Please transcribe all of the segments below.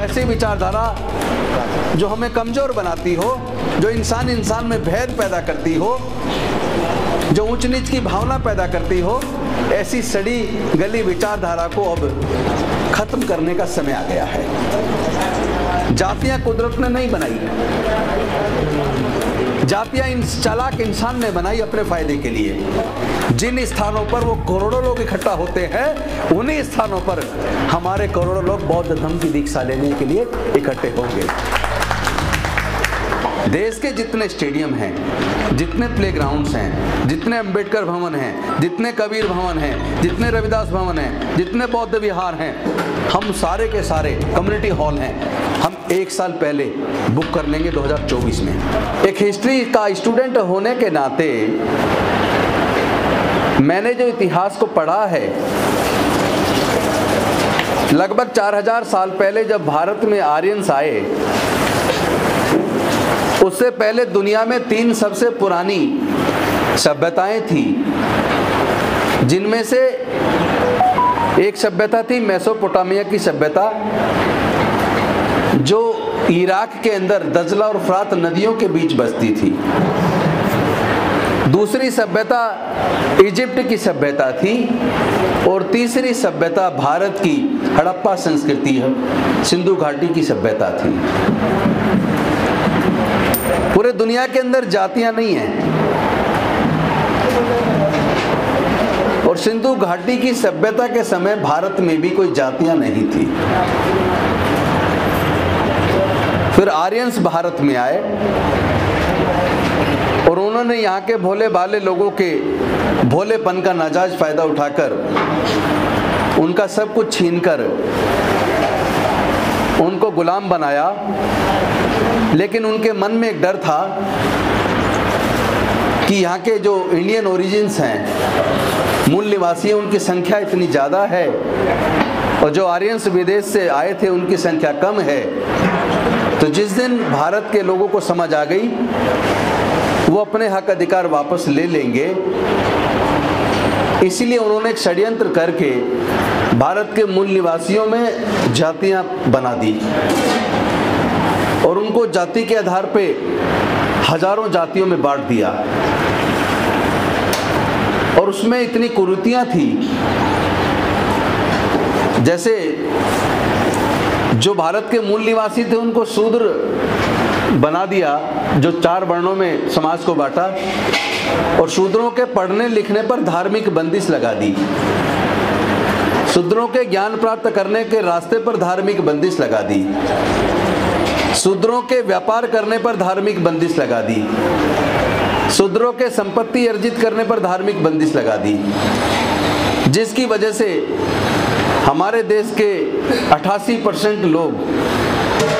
ऐसी विचारधारा जो हमें कमज़ोर बनाती हो, जो इंसान इंसान में भेद पैदा करती हो, जो ऊंच नीच की भावना पैदा करती हो, ऐसी सड़ी गली विचारधारा को अब खत्म करने का समय आ गया है। जातियाँ कुदरत ने नहीं बनाई। जातियाँ इन चालाक इंसान ने बनाई अपने फ़ायदे के लिए। जिन स्थानों पर वो करोड़ों लोग इकट्ठा होते हैं, उन्हीं स्थानों पर हमारे करोड़ों लोग बौद्ध धर्म की दीक्षा लेने के लिए इकट्ठे होंगे। देश के जितने स्टेडियम हैं, जितने प्लेग्राउंड्स हैं, जितने अंबेडकर भवन हैं, जितने कबीर भवन हैं, जितने रविदास भवन हैं, जितने बौद्ध विहार हैं हम सारे के सारे कम्युनिटी हॉल हैं। हम एक साल पहले बुक कर लेंगे 2024 में। एक हिस्ट्री का स्टूडेंट होने के नाते मैंने जो इतिहास को पढ़ा है, लगभग 4000 साल पहले जब भारत में आर्यंस आए, उससे पहले दुनिया में तीन सबसे पुरानी सभ्यताएँ थी, जिनमें से एक सभ्यता थी मेसोपोटामिया की सभ्यता, जो इराक के अंदर दजला और फ्रात नदियों के बीच बसती थी। दूसरी सभ्यता इजिप्ट की सभ्यता थी और तीसरी सभ्यता भारत की हड़प्पा संस्कृति है सिंधु घाटी की सभ्यता थी। पूरे दुनिया के अंदर जातियाँ नहीं हैं। और सिंधु घाटी की सभ्यता के समय भारत में भी कोई जातियाँ नहीं थी। फिर आर्यंस भारत में आए और उन्होंने यहाँ के भोले भाले लोगों के भोलेपन का नाजायज फ़ायदा उठाकर उनका सब कुछ छीनकर उनको गुलाम बनाया। लेकिन उनके मन में एक डर था कि यहाँ के जो इंडियन ओरिजिन्स हैं मूल निवासी उनकी संख्या इतनी ज़्यादा है और जो आर्यंस विदेश से आए थे, उनकी संख्या कम है। तो जिस दिन भारत के लोगों को समझ आ गई, वो अपने हक अधिकार वापस ले लेंगे। इसीलिए उन्होंने एक षड्यंत्र करके भारत के मूल निवासियों में जातियाँ बना दी और उनको जाति के आधार पे हज़ारों जातियों में बांट दिया। और उसमें इतनी कुरुतियाँ थी। जैसे जो भारत के मूल निवासी थे, उनको शूद्र बना दिया, जो चार वर्णों में समाज को बांटा और शूद्रों के पढ़ने लिखने पर धार्मिक बंदिश लगा दी। शूद्रों के ज्ञान प्राप्त करने के रास्ते पर धार्मिक बंदिश लगा दी। शूद्रों के व्यापार करने पर धार्मिक बंदिश लगा दी। शूद्रों के संपत्ति अर्जित करने पर धार्मिक बंदिश लगा दी। जिसकी वजह से हमारे देश के 88 परसेंट लोग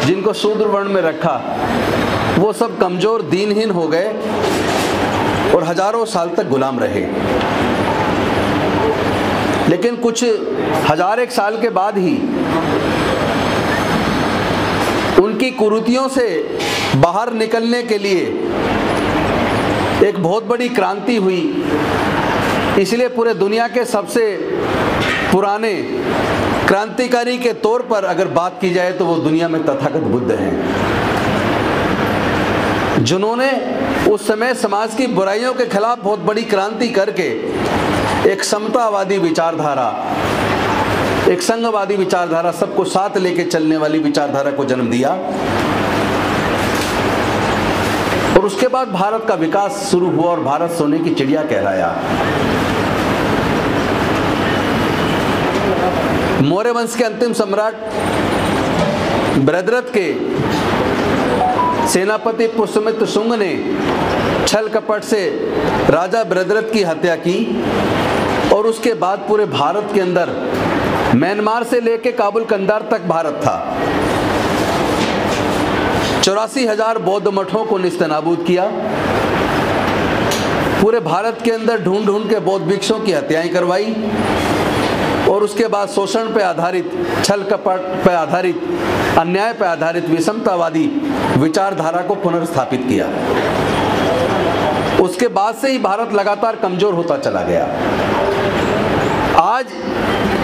जिनको शूद्र वर्ण में रखा, वो सब कमज़ोर, दीनहीन हो गए और हज़ारों साल तक गुलाम रहे। लेकिन कुछ हज़ार एक साल के बाद ही उनकी कुरुतियों से बाहर निकलने के लिए एक बहुत बड़ी क्रांति हुई। इसलिए पूरे दुनिया के सबसे पुराने क्रांतिकारी के तौर पर अगर बात की जाए तो वो दुनिया में तथागत बुद्ध हैं। जिन्होंने उस समय समाज की बुराइयों के खिलाफ बहुत बड़ी क्रांति करके एक समतावादी विचारधारा, एक संघवादी विचारधारा सबको साथ लेके चलने वाली विचारधारा को जन्म दिया। और उसके बाद भारत का विकास शुरू हुआ और भारत सोने की चिड़िया कहलाया। मौर्य वंश के अंतिम सम्राट ब्रदरथ के सेनापति पुष्यमित्र शुंग ने छल कपट से राजा ब्रदरथ की हत्या की और उसके बाद पूरे भारत के अंदर म्यांमार से लेके काबुल कंदार तक भारत था। चौरासी हज़ार बौद्ध मठों को निस्तनाबूद किया। पूरे भारत के अंदर ढूंढ ढूंढ के बौद्ध भिक्षुओं की हत्याएँ करवाई और उसके बाद शोषण पर आधारित, छल कपट पर आधारित, अन्याय पर आधारित विषमतावादी विचारधारा को पुनर्स्थापित किया। उसके बाद से ही भारत लगातार कमज़ोर होता चला गया। आज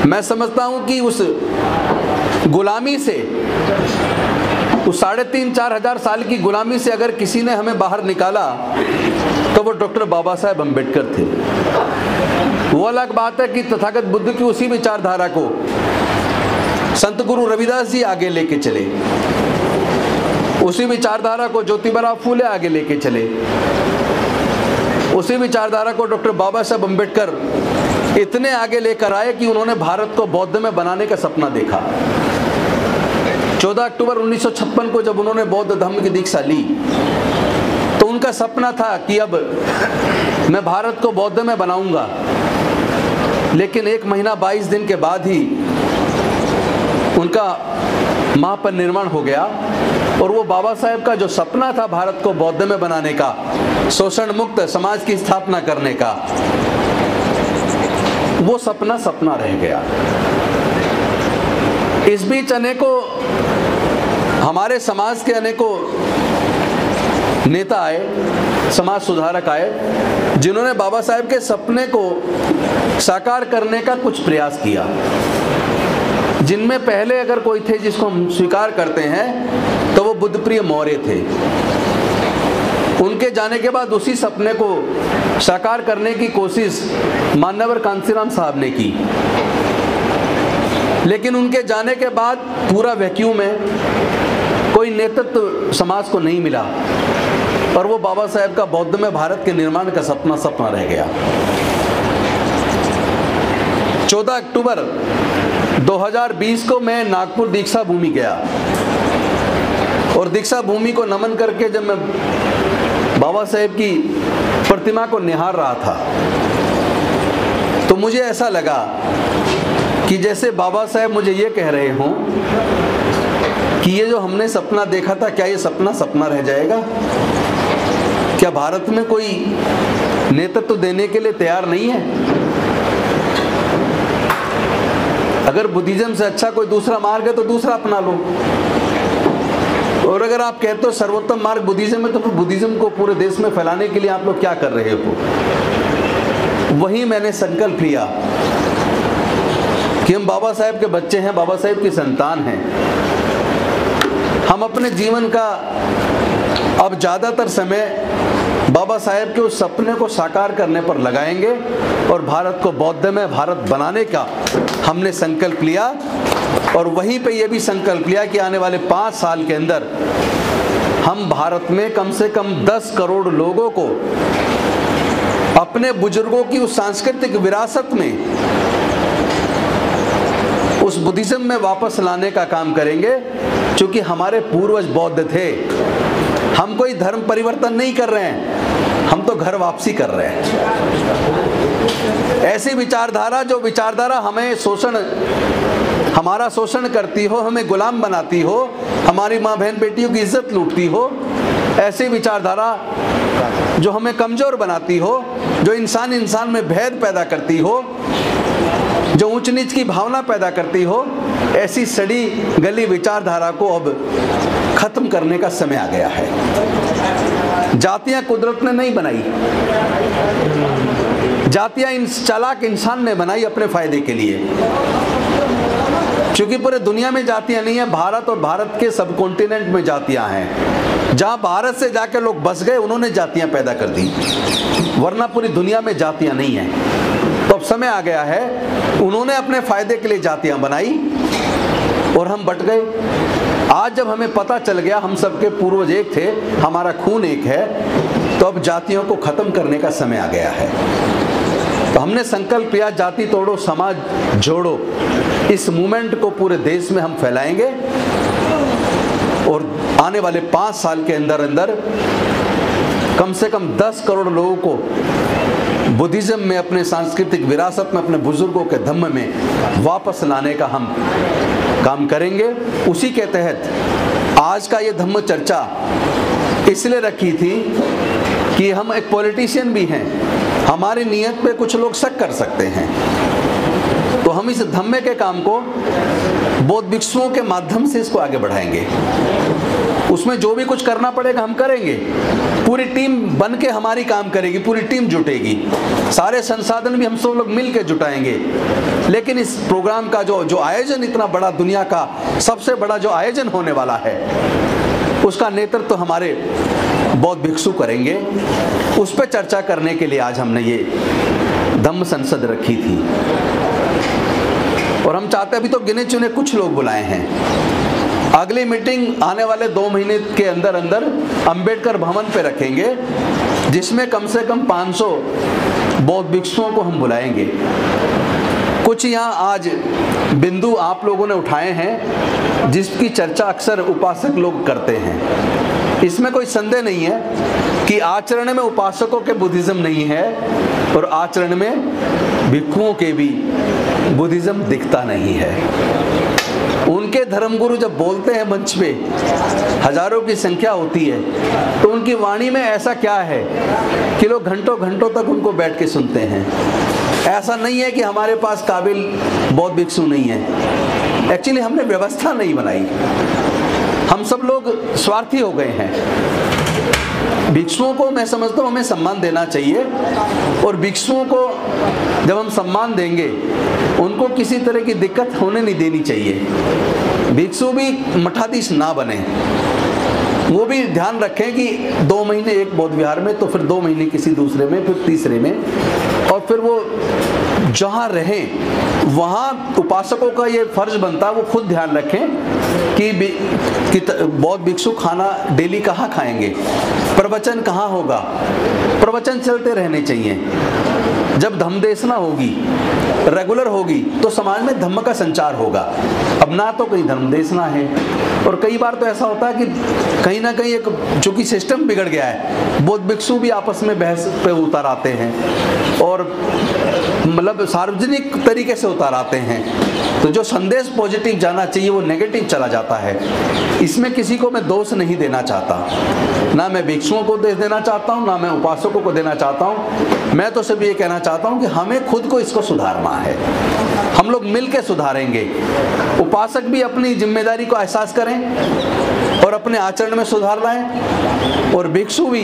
मैं समझता हूँ कि उस गुलामी से उस साढ़े तीन, चार हज़ार साल की गुलामी से अगर किसी ने हमें बाहर निकाला तो वो डॉक्टर बाबा साहेब अंबेडकर थे। वो अलग बात है कि तथागत बुद्ध की उसी विचारधारा को संत गुरु रविदास जी आगे लेके चले। उसी विचारधारा को ज्योतिबराव फूले आगे लेके चले। उसी विचारधारा को डॉक्टर बाबा साहब अंबेडकर इतने आगे लेकर आए कि उन्होंने भारत को बौद्ध में बनाने का सपना देखा। 14 अक्टूबर 1956 को जब उन्होंने बौद्ध धर्म की दीक्षा ली तो उनका सपना था कि अब मैं भारत को बौद्ध में बनाऊँगा। लेकिन एक महीना 22 दिन के बाद ही उनका महापरिनिर्माण हो गया और वो बाबा साहेब का जो सपना था भारत को बौद्ध में बनाने का, शोषण मुक्त समाज की स्थापना करने का, वो सपना सपना रह गया। इस बीच अनेकों, हमारे समाज के अनेकों नेता आए, समाज सुधारक आए, जिन्होंने बाबा साहेब के सपने को साकार करने का कुछ प्रयास किया। जिनमें पहले अगर कोई थे जिसको हम स्वीकार करते हैं तो वो बुद्धप्रिय मौर्य थे। उनके जाने के बाद उसी सपने को साकार करने की कोशिश मान्यवर कांसीराम साहब ने की। लेकिन उनके जाने के बाद पूरा वैक्यूम है। कोई नेतृत्व समाज को नहीं मिला। और वो बाबा साहेब का बौद्ध में भारत के निर्माण का सपना सपना रह गया। 14 अक्टूबर 2020 को मैं नागपुर दीक्षा भूमि गया। और दीक्षा भूमि को नमन करके जब मैं बाबा साहेब की प्रतिमा को निहार रहा था तो मुझे ऐसा लगा कि जैसे बाबा साहेब मुझे ये कह रहे हों कि ये जो हमने सपना देखा था, क्या ये सपना सपना रह जाएगा? क्या भारत में कोई नेतृत्व तो देने के लिए तैयार नहीं है? अगर बुद्धिज्म से अच्छा कोई दूसरा मार्ग है तो दूसरा अपना लो। और अगर आप कहते हो सर्वोत्तम मार्ग बुद्धिज्म है तो फिर बुद्धिज्म को पूरे देश में फैलाने के लिए आप लोग क्या कर रहे हो? वही मैंने संकल्प लिया। कि हम बाबा साहेब के बच्चे हैं, बाबा साहेब की संतान हैं। हम अपने जीवन का अब ज़्यादातर समय बाबा साहेब के उस सपने को साकार करने पर लगाएँगे और भारत को बौद्ध में भारत बनाने का हमने संकल्प लिया और वहीं पे ये भी संकल्प लिया कि आने वाले पाँच साल के अंदर हम भारत में कम से कम दस करोड़ लोगों को अपने बुज़ुर्गों की उस सांस्कृतिक विरासत में बुद्धिज्म में वापस लाने का काम करेंगे, क्योंकि हमारे पूर्वज बौद्ध थे। हम कोई धर्म परिवर्तन नहीं कर रहे हैं, हम तो घर वापसी कर रहे हैं। ऐसी विचारधारा, जो विचारधारा हमें शोषण, हमारा शोषण करती हो, हमें गुलाम बनाती हो, हमारी माँ बहन बेटियों की इज़्ज़त लूटती हो, ऐसी विचारधारा जो हमें कमज़ोर बनाती हो, जो इंसान इंसान में भेद पैदा करती हो जो ऊंच नीच की भावना पैदा करती हो, ऐसी सड़ी गली विचारधारा को अब खत्म करने का समय आ गया है। जातियाँ कुदरत ने नहीं बनाई। जातियाँ इन चालाक इंसान ने बनाई अपने फ़ायदे के लिए। क्योंकि पूरे दुनिया में जातियाँ नहीं है, भारत और भारत के सब कॉन्टिनेंट में जातियाँ हैं। जहाँ भारत से जाकर लोग बस गए, उन्होंने जातियाँ पैदा कर दी। वरना पूरी दुनिया में जातियाँ नहीं है। समय आ गया है, उन्होंने अपने फ़ायदे के लिए जातियाँ बनाई और हम बट गए। आज जब हमें पता चल गया, हम सबके पूर्वज एक थे, हमारा खून एक है तो अब जातियों को खत्म करने का समय आ गया है। तो हमने संकल्प लिया जाति तोड़ो, समाज जोड़ो। इस मूवमेंट को पूरे देश में हम फैलाएँगे और आने वाले पाँच साल के अंदर अंदर कम से कम दस करोड़ लोगों को बुद्धिज़्म में, अपने सांस्कृतिक विरासत में, अपने बुज़ुर्गों के धम्म में वापस लाने का हम काम करेंगे। उसी के तहत आज का ये धम्म चर्चा इसलिए रखी थी कि हम एक पॉलिटिशियन भी हैं। हमारी नीयत पे कुछ लोग शक कर सकते हैं। तो हम इस धम्मे के काम को बौद्ध भिक्षुओं के माध्यम से इसको आगे बढ़ाएँगे। उसमें जो भी कुछ करना पड़ेगा हम करेंगे। पूरी टीम बन के हमारी काम करेगी, पूरी टीम जुटेगी। सारे संसाधन भी हम सब लोग मिल के जुटाएँगे। लेकिन इस प्रोग्राम का जो जो आयोजन इतना बड़ा, दुनिया का सबसे बड़ा जो आयोजन होने वाला है, उसका नेतृत्व तो हमारे बौद्ध भिक्षु करेंगे। उस पर चर्चा करने के लिए आज हमने ये धम्म संसद रखी थी। और हम चाहते अभी तो गिने चुने कुछ लोग बुलाए हैं। अगली मीटिंग आने वाले दो महीने के अंदर अंदर अंबेडकर भवन पे रखेंगे, जिसमें कम से कम 500 बौद्ध भिक्षुओं को हम बुलाएँगे। कुछ यहाँ आज बिंदु आप लोगों ने उठाए हैं, जिसकी चर्चा अक्सर उपासक लोग करते हैं। इसमें कोई संदेह नहीं है कि आचरण में उपासकों के बुद्धिज्म नहीं है और आचरण में भिक्षुओं के भी बुद्धिज्म दिखता नहीं है। उनके धर्मगुरु जब बोलते हैं मंच पे, हज़ारों की संख्या होती है तो उनकी वाणी में ऐसा क्या है कि लोग घंटों घंटों तक उनको बैठ के सुनते हैं। ऐसा नहीं है कि हमारे पास काबिल बौद्ध भिक्षु नहीं है। एक्चुअली हमने व्यवस्था नहीं बनाई। हम सब लोग स्वार्थी हो गए हैं। भिक्षुओं को मैं समझता हूँ, हमें सम्मान देना चाहिए। और भिक्षुओं को जब हम सम्मान देंगे, उनको किसी तरह की दिक्कत होने नहीं देनी चाहिए। भिक्षु भी मठाधीश ना बने। वो भी ध्यान रखें कि दो महीने एक बौद्ध विहार में तो फिर दो महीने किसी दूसरे में, फिर तीसरे में, और फिर वो जहाँ रहें वहाँ उपासकों का ये फ़र्ज़ बनता है वो खुद ध्यान रखें कि, कि बौद्ध भिक्षु खाना डेली कहाँ खाएँगे? प्रवचन कहाँ होगा? प्रवचन चलते रहने चाहिए। जब धमदेशना होगी रेगुलर होगी तो समाज में धम्म का संचार होगा। अब ना तो कहीं धर्म देशना है और कई बार तो ऐसा होता है कि कहीं ना कहीं एक चूँकि सिस्टम बिगड़ गया है बौद्ध भिक्षु भी आपस में बहस पे उतर आते हैं और मतलब सार्वजनिक तरीके से उतार आते हैं। तो जो संदेश पॉजिटिव जाना चाहिए, वो नेगेटिव चला जाता है। इसमें किसी को मैं दोष नहीं देना चाहता। ना मैं भिक्षुओं को दोष देना चाहता हूँ, ना मैं उपासकों को देना चाहता हूँ। मैं तो सिर्फ़ ये कहना चाहता हूँ कि हमें खुद को इसको सुधारना है। हम लोग मिल के सुधारेंगे। उपासक भी अपनी ज़िम्मेदारी को एहसास करें। और अपने आचरण में सुधार लाएँ। और भिक्षु भी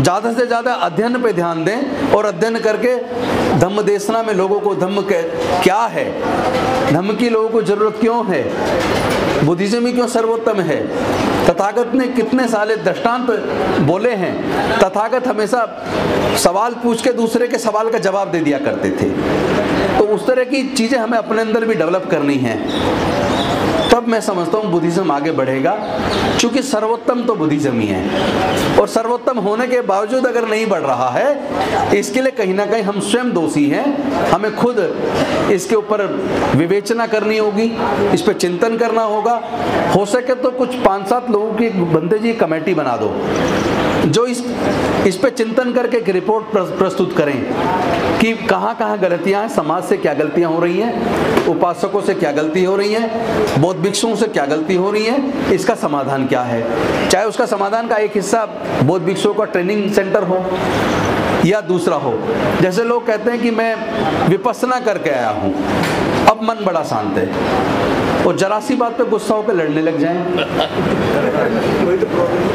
ज़्यादा से ज़्यादा अध्ययन पे ध्यान दें और अध्ययन करके धम्म देशना में लोगों को धम्म क्या है? धम्म की लोगों को ज़रूरत क्यों है? बुद्धिज्म ही क्यों सर्वोत्तम है? तथागत ने कितने साले दृष्टांत बोले हैं? तथागत हमेशा सवाल पूछ के दूसरे के सवाल का जवाब दे दिया करते थे। तो उस तरह की चीज़ें हमें अपने अंदर भी डेवलप करनी है। तब मैं समझता हूँ बुद्धिज्म आगे बढ़ेगा क्योंकि सर्वोत्तम तो बुद्धिज्म ही है। और सर्वोत्तम होने के बावजूद अगर नहीं बढ़ रहा है, इसके लिए कहीं ना कहीं हम स्वयं दोषी हैं। हमें खुद इसके ऊपर विवेचना करनी होगी, इस पर चिंतन करना होगा। हो सके तो कुछ पाँच सात लोगों की बंदे जी कमेटी बना दो। जो इस इस पे चिंतन करके एक रिपोर्ट प्रस्तुत करें कि कहाँ कहाँ गलतियाँ हैं, समाज से क्या गलतियाँ हो रही हैं, उपासकों से क्या गलती हो रही है, बौद्ध भिक्षुओं से क्या गलती हो रही है, इसका समाधान क्या है? चाहे उसका समाधान का एक हिस्सा बौद्ध भिक्षुओं का ट्रेनिंग सेंटर हो या दूसरा हो। जैसे लोग कहते हैं कि मैं विपसना करके आया हूँ, अब मन बड़ा शांत है। और जरा सी बात पे गुस्सा होकर लड़ने लग जाएँ।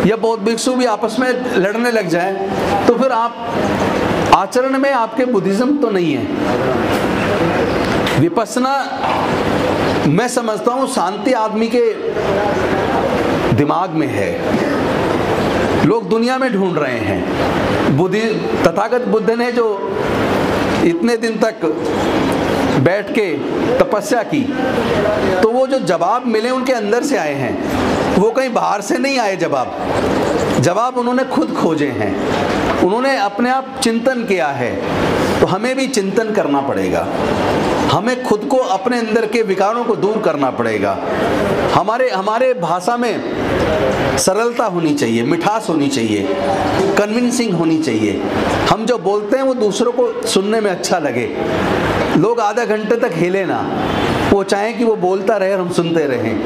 या बौद्ध भिक्षु भी आपस में लड़ने लग जाएँ तो फिर आप, आचरण में आपके बुद्धिज्म तो नहीं है। विपसना, मैं समझता हूँ शांति आदमी के दिमाग में है। लोग दुनिया में ढूंढ रहे हैं। बुद्धि, तथागत बुद्ध ने जो इतने दिन तक बैठ के तपस्या की तो जो जवाब मिले उनके अंदर से आए हैं। वो कहीं बाहर से नहीं आए जवाब। जवाब उन्होंने खुद खोजे हैं। उन्होंने अपने आप चिंतन किया है। तो हमें भी चिंतन करना पड़ेगा। हमें खुद को अपने अंदर के विकारों को दूर करना पड़ेगा। हमारे हमारे भाषा में सरलता होनी चाहिए, मिठास होनी चाहिए कन्विंसिंग होनी चाहिए। हम जो बोलते हैं वो दूसरों को सुनने में अच्छा लगे। लोग आधा घंटे तक हिले ना। वो चाहें कि वो बोलता रहे और हम सुनते रहें।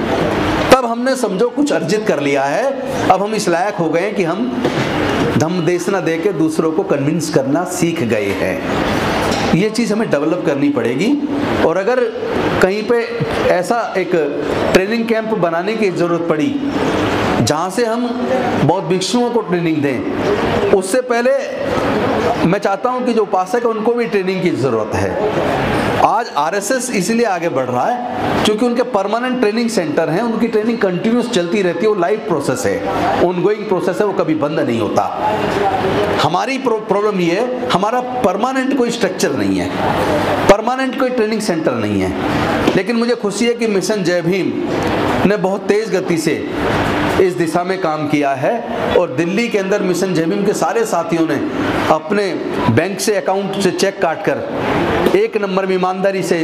तब हमने समझो कुछ अर्जित कर लिया है। अब हम इस लायक हो गए कि हम धम देशना दे के दूसरों को कन्विंस करना सीख गए हैं। ये चीज़ हमें डेवलप करनी पड़ेगी। और अगर कहीं पे ऐसा एक ट्रेनिंग कैंप बनाने की ज़रूरत पड़ी, जहाँ से हम बहुत भिक्षुओं को ट्रेनिंग दें, उससे पहले मैं चाहता हूँ कि जो उपासक है, उनको भी ट्रेनिंग की ज़रूरत है। आज आरएसएस इसलिए आगे बढ़ रहा है क्योंकि उनके परमानेंट ट्रेनिंग सेंटर हैं, उनकी ट्रेनिंग कंटिन्यूस चलती रहती है, वो लाइव प्रोसेस है। ऑनगोइंग प्रोसेस है, वो कभी बंद नहीं होता। हमारी प्रॉब्लम ये है, हमारा परमानेंट कोई स्ट्रक्चर नहीं है। परमानेंट कोई ट्रेनिंग सेंटर नहीं है। लेकिन मुझे खुशी है कि मिशन जय भीम ने बहुत तेज़ गति से इस दिशा में काम किया है और दिल्ली के अंदर मिशन ज़मीन के सारे साथियों ने अपने बैंक से अकाउंट से चेक काट कर एक नंबर में ईमानदारी से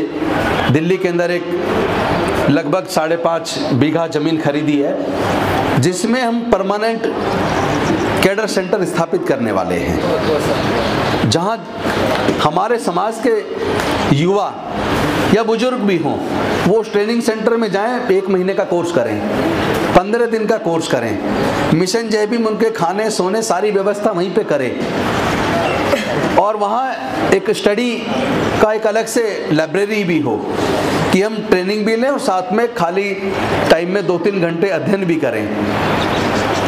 दिल्ली के अंदर एक लगभग साढ़े पाँच बीघा ज़मीन खरीदी है, जिसमें हम परमानेंट कैडर सेंटर स्थापित करने वाले हैं। जहाँ हमारे समाज के युवा या बुज़ुर्ग भी हों, वो उस ट्रेनिंग सेंटर में जाएँ, एक महीने का कोर्स करें। पंद्रह दिन का कोर्स करें। मिशन जय भी उनके खाने, सोने, सारी व्यवस्था वहीं पे करें। और वहाँ एक स्टडी का एक अलग से लाइब्रेरी भी हो कि हम ट्रेनिंग भी लें और साथ में खाली टाइम में दो तीन घंटे अध्ययन भी करें।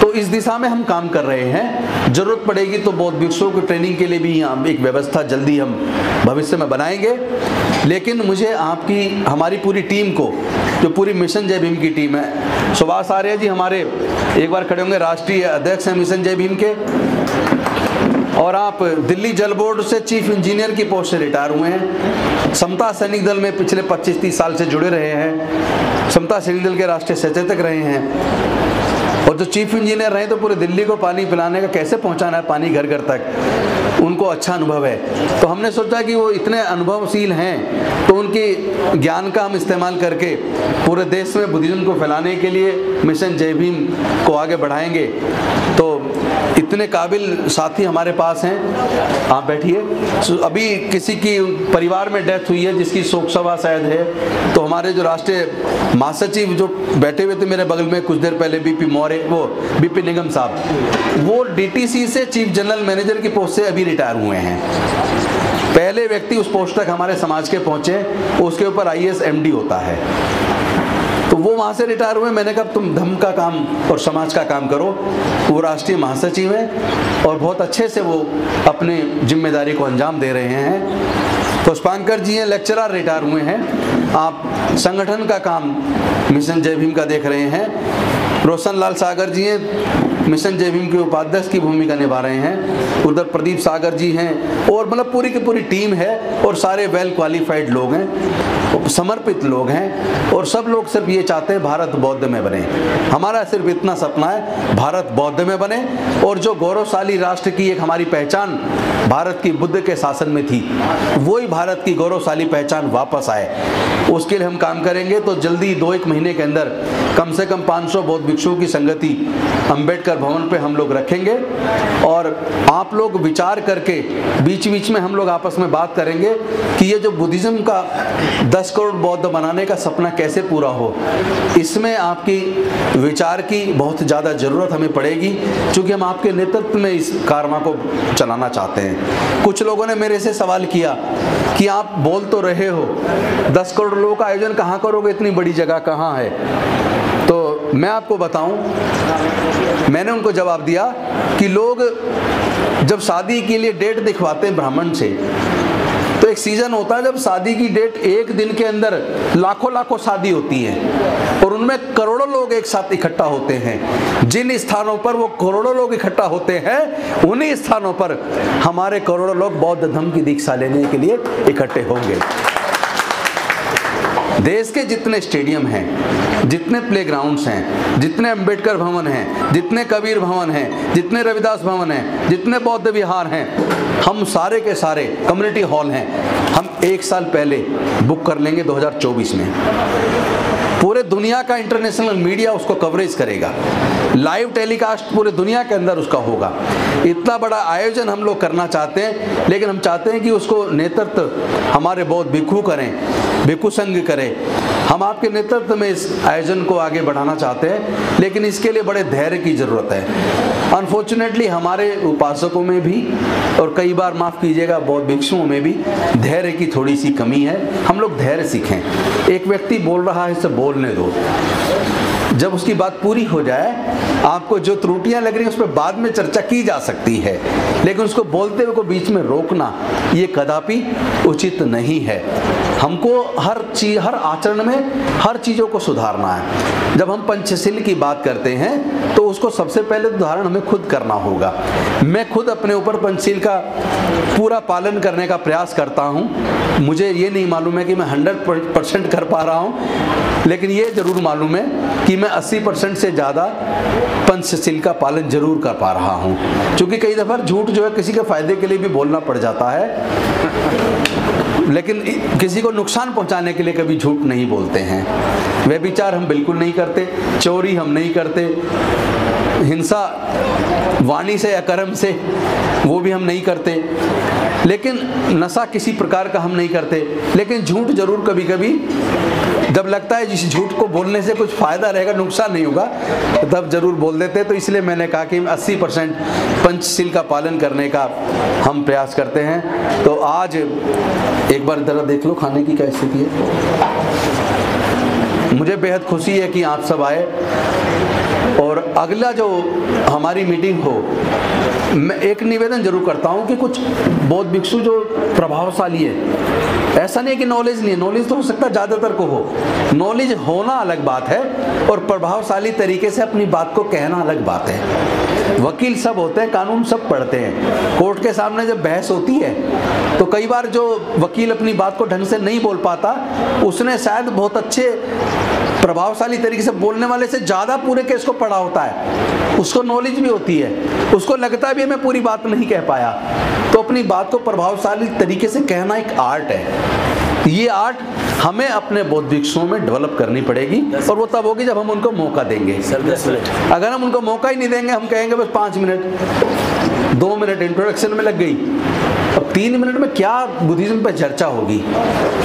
तो इस दिशा में हम काम कर रहे हैं। ज़रूरत पड़ेगी तो बौद्ध भिक्षुओं की ट्रेनिंग के लिए भी हम एक व्यवस्था जल्दी हम भविष्य में बनाएँगे। लेकिन मुझे आपकी, हमारी पूरी टीम को जो पूरी मिशन जय भीम की टीम है। सुभाष आर्य जी हमारे एक बार खड़े होंगे, राष्ट्रीय अध्यक्ष हैं मिशन जय भीम के। और आप दिल्ली जल बोर्ड से चीफ इंजीनियर की पोस्ट से रिटायर हुए हैं। समता सैनिक दल में पिछले 25-30 साल से जुड़े रहे हैं। समता सैनिक दल के राष्ट्रीय सचेतक रहे हैं। और जो चीफ इंजीनियर रहे तो पूरे दिल्ली को पानी पिलाने का कैसे पहुंचाना है पानी घर घर तक? उनको अच्छा अनुभव है। तो हमने सोचा कि वो इतने अनुभवशील हैं तो उनके ज्ञान का हम इस्तेमाल करके पूरे देश में बुद्धिज्म को फैलाने के लिए मिशन जय भीम को आगे बढ़ाएँगे। तो इतने काबिल साथी हमारे पास हैं। आप बैठिए। अभी किसी की परिवार में डेथ हुई है, जिसकी शोक सभा शायद है तो हमारे जो राष्ट्रीय महासचिव जो बैठे हुए थे मेरे बगल में कुछ देर पहले, बीपी मौर्य, वो बीपी निगम साहब, वो डीटीसी से चीफ जनरल मैनेजर की पोस्ट से अभी रिटायर हुए हैं। पहले व्यक्ति उस पोस्ट तक हमारे समाज के पहुँचे, उसके ऊपर आई एस होता है। तो वो वहाँ से रिटायर हुए। मैंने कहा, तुम धम का काम और समाज का काम करो। वो राष्ट्रीय महासचिव है और बहुत अच्छे से वो अपने ज़िम्मेदारी को अंजाम दे रहे हैं। पुष्पांकर जी हैं, लेक्चरर रिटायर हुए हैं। आप संगठन का काम मिशन जय भीम का देख रहे हैं। रोशन लाल सागर जी हैं, मिशन जय भीम के उपाध्यक्ष की भूमिका निभा रहे हैं। उधर प्रदीप सागर जी हैं और मतलब पूरी की पूरी टीम है और सारे वेल क्वालिफाइड लोग हैं, समर्पित लोग हैं और सब लोग सिर्फ़ ये चाहते हैं भारत बौद्ध में बने। हमारा सिर्फ़ इतना सपना है, भारत बौद्ध में बने और जो गौरवशाली राष्ट्र की एक हमारी पहचान भारत की बुद्ध के शासन में थी, वही भारत की गौरवशाली पहचान वापस आए। उसके लिए हम काम करेंगे। तो जल्दी दो एक महीने के अंदर कम से कम 500 बौद्ध भिक्षुओं की संगति अंबेडकर भवन पे हम लोग रखेंगे। और आप लोग विचार करके बीच बीच में हम लोग आपस में बात करेंगे कि ये जो बुद्धिज़्म का दस करोड़ बौद्ध बनाने का सपना कैसे पूरा हो। इसमें आपकी विचार की बहुत ज़्यादा ज़रूरत हमें पड़ेगी, क्योंकि हम आपके नेतृत्व में इस कारमा को चलाना चाहते हैं। कुछ लोगों ने मेरे से सवाल किया कि आप बोल तो रहे हो, दस करोड़ लोगों का आयोजन कहाँ करोगे? इतनी बड़ी जगह कहाँ है? तो मैं आपको बताऊँ, मैंने उनको जवाब दिया कि लोग जब शादी के लिए डेट दिखवाते हैं ब्राह्मण से तो एक सीज़न होता है जब शादी की डेट एक दिन के अंदर लाखों लाखों शादी होती है और उनमें करोड़ों लोग एक साथ इकट्ठा होते हैं। जिन स्थानों पर वो करोड़ों लोग इकट्ठा होते हैं, उन्हीं स्थानों पर हमारे करोड़ों लोग बौद्ध धर्म की दीक्षा लेने के लिए इकट्ठे होंगे। देश के जितने स्टेडियम हैं, जितने प्लेग्राउंड्स हैं, जितने अंबेडकर भवन हैं, जितने कबीर भवन हैं, जितने रविदास भवन हैं, जितने बौद्ध विहार हैं, हम सारे के सारे कम्युनिटी हॉल हैं। हम एक साल पहले बुक कर लेंगे 2024 में। पूरे दुनिया का इंटरनेशनल मीडिया उसको कवरेज करेगा। लाइव टेलीकास्ट पूरे दुनिया के अंदर उसका होगा। इतना बड़ा आयोजन हम लोग करना चाहते हैं, लेकिन हम चाहते हैं कि उसको नेतृत्व हमारे बहुत भिक्खू करें, भिक्खु संघ करें। हम आपके नेतृत्व में इस आयोजन को आगे बढ़ाना चाहते हैं, लेकिन इसके लिए बड़े धैर्य की ज़रूरत है। अनफॉर्चुनेटली हमारे उपासकों में भी, और कई बार माफ़ कीजिएगा, बौद्ध भिक्षुओं में भी धैर्य की थोड़ी सी कमी है। हम लोग धैर्य सीखें। एक व्यक्ति बोल रहा है, इसे बोलने दो। जब उसकी बात पूरी हो जाए, आपको जो त्रुटियाँ लग रही हैं, उस पर बाद में चर्चा की जा सकती है। लेकिन उसको बोलते हुए को बीच में रोकना, ये कदापि उचित नहीं है। हमको हर चीज़ हर आचरण में हर चीज़ों को सुधारना है। जब हम पंचशील की बात करते हैं तो उसको सबसे पहले उदाहरण हमें खुद करना होगा। मैं खुद अपने ऊपर पंचशील का पूरा पालन करने का प्रयास करता हूँ। मुझे ये नहीं मालूम है कि मैं हंड्रेड परसेंट कर पा रहा हूँ, लेकिन ये ज़रूर मालूम है कि मैं 80 परसेंट से ज़्यादा पंचशील का पालन ज़रूर कर पा रहा हूँ। क्योंकि कई दफ़ा झूठ जो है किसी के फ़ायदे के लिए भी बोलना पड़ जाता है। लेकिन किसी को नुकसान पहुँचाने के लिए कभी झूठ नहीं बोलते हैं। वे विचार हम बिल्कुल नहीं करते, चोरी हम नहीं करते, हिंसा वाणी से या कर्म से, वो भी हम नहीं करते। लेकिन नशा किसी प्रकार का हम नहीं करते। लेकिन झूठ ज़रूर कभी कभी जब लगता है जिस झूठ को बोलने से कुछ फ़ायदा रहेगा, नुकसान नहीं होगा, तब ज़रूर बोल देते तो इसलिए मैंने कहा कि 80 परसेंट पंचशील का पालन करने का हम प्रयास करते हैं। तो आज एक बार ज़रा देख लो खाने की क्या स्थिति है। मुझे बेहद खुशी है कि आप सब आए। और अगला जो हमारी मीटिंग हो, मैं एक निवेदन ज़रूर करता हूँ कि कुछ बौद्ध भिक्षु जो प्रभावशाली है ऐसा नहीं कि नॉलेज नहीं नॉलेज तो हो सकता है ज़्यादातर को हो। नॉलेज होना अलग बात है और प्रभावशाली तरीके से अपनी बात को कहना अलग बात है। वकील सब होते हैं, कानून सब पढ़ते हैं। कोर्ट के सामने जब बहस होती है तो कई बार जो वकील अपनी बात को ढंग से नहीं बोल पाता, उसने शायद बहुत अच्छे, प्रभावशाली तरीके से बोलने वाले से ज़्यादा पूरे केस को पढ़ा होता है। उसको नॉलेज भी होती है। उसको लगता भी है, मैं पूरी बात नहीं कह पाया। तो अपनी बात को प्रभावशाली तरीके से कहना एक आर्ट है। ये आर्ट हमें अपने बौद्ध भिक्षुओं में डेवलप करनी पड़ेगी और वो तब होगी जब हम उनको मौका देंगे। अगर हम उनको मौका ही नहीं देंगे हम कहेंगे बस पाँच मिनट दो मिनट इंट्रोडक्शन में लग गई। अब तीन मिनट में क्या बुद्धिज्म पर चर्चा होगी?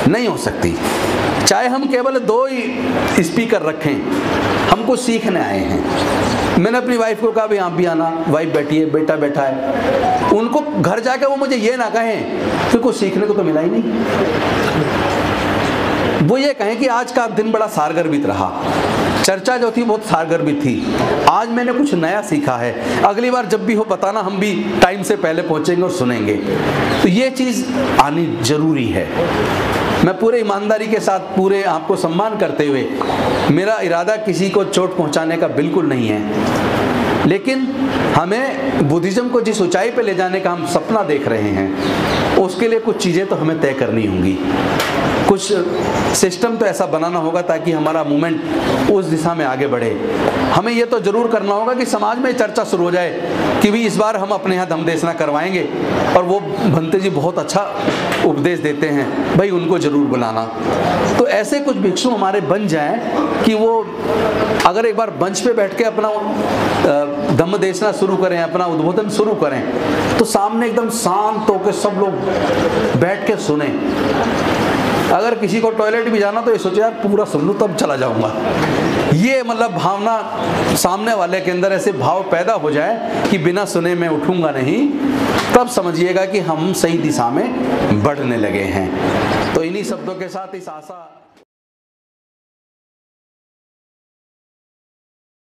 नहीं हो सकती। चाहे हम केवल दो ही स्पीकर रखें हम कुछ सीखने आए हैं। मैंने अपनी वाइफ को कहा भाई आप भी आना वाइफ बैठी है बेटा बैठा है। उनको घर जाकर वो मुझे ये ना कहें कि कुछ सीखने को तो मिला ही नहीं। वो ये कहें कि आज का दिन बड़ा सारगर्भित रहा। चर्चा जो थी बहुत सारगर्भित थी। आज मैंने कुछ नया सीखा है। अगली बार जब भी हो बताना, हम भी टाइम से पहले पहुँचेंगे और सुनेंगे। तो ये चीज़ आनी ज़रूरी है। मैं पूरे ईमानदारी के साथ, पूरे आपको सम्मान करते हुए, मेरा इरादा किसी को चोट पहुँचाने का बिल्कुल नहीं है। लेकिन हमें बुद्धिज़्म को जिस ऊंचाई पर ले जाने का हम सपना देख रहे हैं उसके लिए कुछ चीज़ें तो हमें तय करनी होंगी। कुछ सिस्टम तो ऐसा बनाना होगा ताकि हमारा मूवमेंट उस दिशा में आगे बढ़े। हमें यह तो ज़रूर करना होगा कि समाज में चर्चा शुरू हो जाए कि भी इस बार हम अपने यहाँ धमदेशना करवाएँगे और वो भंते जी बहुत अच्छा उपदेश देते हैं, भाई उनको ज़रूर बुलाना। तो ऐसे कुछ भिक्षु हमारे बन जाएँ कि वो अगर एक बार मंच पे बैठ के अपना धम्म देशना शुरू करें, अपना उद्बोधन शुरू करें। तो सामने एकदम शांत होकर सब लोग बैठ के सुने। अगर किसी को टॉयलेट भी जाना तो ये सोचे, यार, पूरा सुन लूँ तब चला जाऊँगा। ये मतलब भावना सामने वाले के अंदर ऐसे भाव पैदा हो जाए कि बिना सुने मैं उठूँगा नहीं। तब समझिएगा कि हम सही दिशा में बढ़ने लगे हैं। तो इन्हीं शब्दों के साथ इस आशा